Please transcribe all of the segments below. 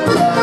you.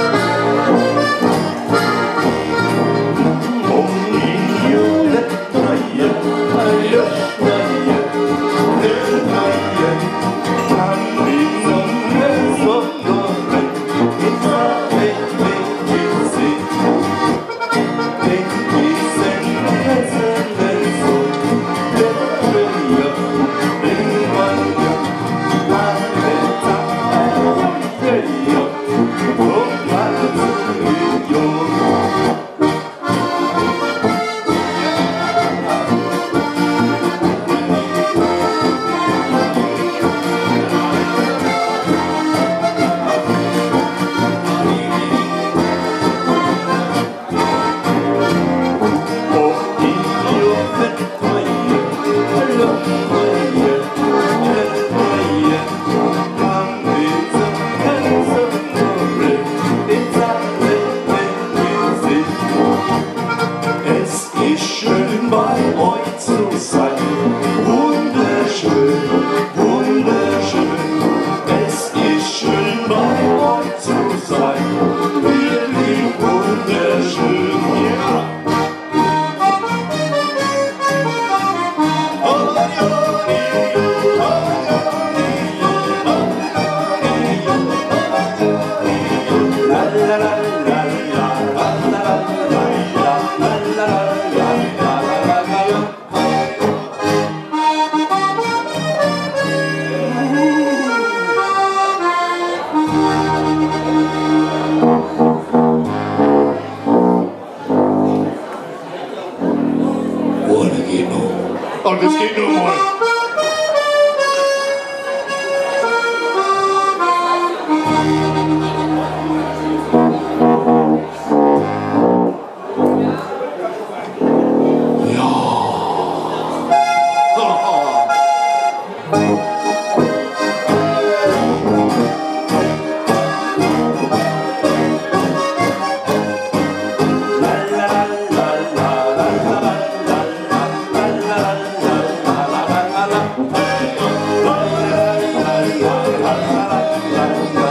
ist schön bei euch zu sein. Wunderschön, wunderschön. Es ist schön bei euch zu sein. Wirklich wunderschön, ja. La la la wanna get old. I'm just getting no more. la la la la